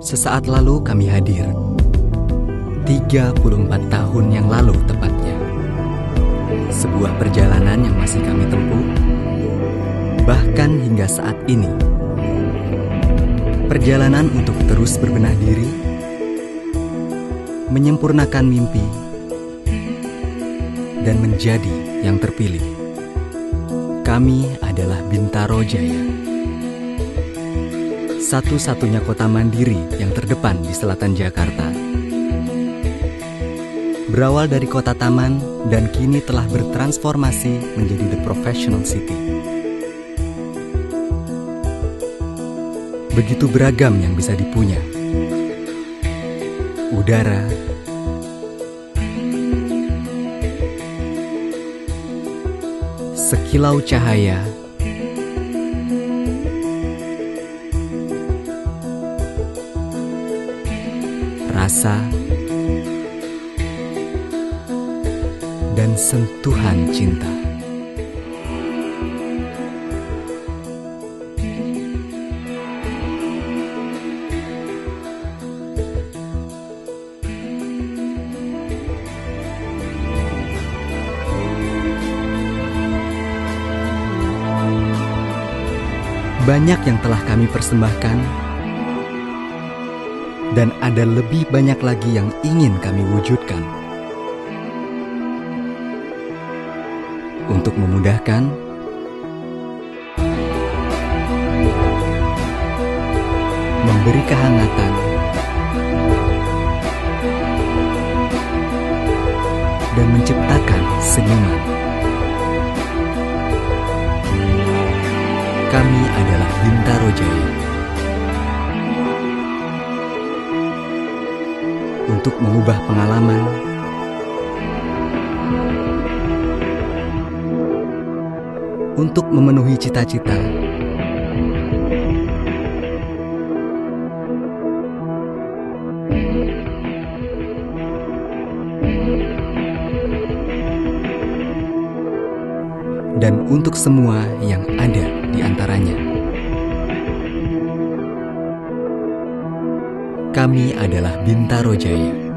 Sesaat lalu kami hadir. 34 tahun yang lalu tepatnya. Sebuah perjalanan yang masih kami tempuh. Bahkan hingga saat ini. Perjalanan untuk terus berbenah diri. Menyempurnakan mimpi. Dan menjadi yang terpilih. Kami adalah Bintaro Jaya satu-satunya kota mandiri yang terdepan di selatan Jakarta. Berawal dari kota taman dan kini telah bertransformasi menjadi the professional city. Begitu beragam yang bisa dipunya. Udara, sekilau cahaya, rasa, dan sentuhan cinta. Banyak yang telah kami persembahkan dan ada lebih banyak lagi yang ingin kami wujudkan. Untuk memudahkan, memberi kehangatan, dan menciptakan senyuman. Kami adalah Bintaro Jaya. Untuk mengubah pengalaman, untuk memenuhi cita-cita, dan untuk semua yang ada di antaranya. Kami adalah Bintaro Jaya.